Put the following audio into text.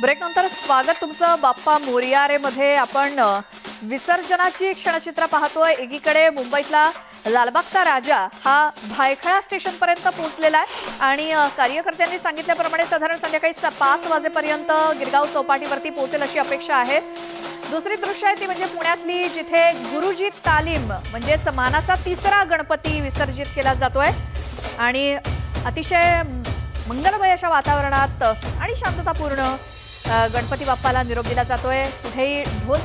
ब्रेकनंतर स्वागत तुमचं बाप्पा मोरियारेमध्ये. आपण विसर्जनाची क्षणचित्र पाहतोय. एकीकडे मुंबईतला लालबागचा राजा हा भायखळा स्टेशनपर्यंत पोहोचलेला आहे. आणि कार्यकर्त्यांनी सांगितल्याप्रमाणे साधारण संध्याकाळी स- पाच वाजेपर्यंत गिरगाव चौपाटीवरती पोहोचेल अशी अपेक्षा आहे. दुसरी दृश्य आहे ती म्हणजे पुण्यातली जिथे गुरुजी तालीम म्हणजेच मानाचा तिसरा गणपती विसर्जित केला जातोय. आणि अतिशय मंगलमय अशा वातावरणात आणि शांततापूर्ण गणपती बाप्पाला निरोप दिला जातोय. कुठेही ढोल